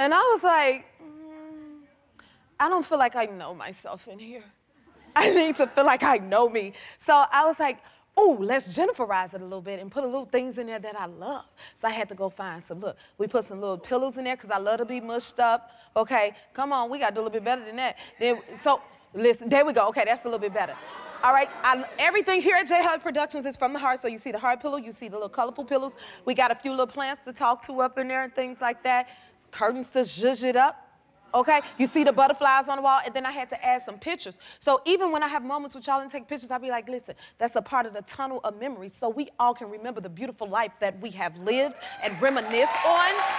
And I was like, mm, I don't feel like I know myself in here. I need to feel like I know me. So I was like, oh, let's Jenniferize it a little bit and put a little things in there that I love. So I had to go find some, look, we put some little pillows in there because I love to be mushed up. Okay, come on, we got to do a little bit better than that. Then, so, listen, there we go. Okay, that's a little bit better. All right, I, everything here at J Hud Productions is from the heart. So you see the heart pillow, you see the little colorful pillows. We got a few little plants to talk to up in there and things like that. Curtains to zhuzh it up. Okay, you see the butterflies on the wall, and then I had to add some pictures. So even when I have moments with y'all and take pictures, I'll be like, listen, that's a part of the tunnel of memories, so we all can remember the beautiful life that we have lived and reminisce on.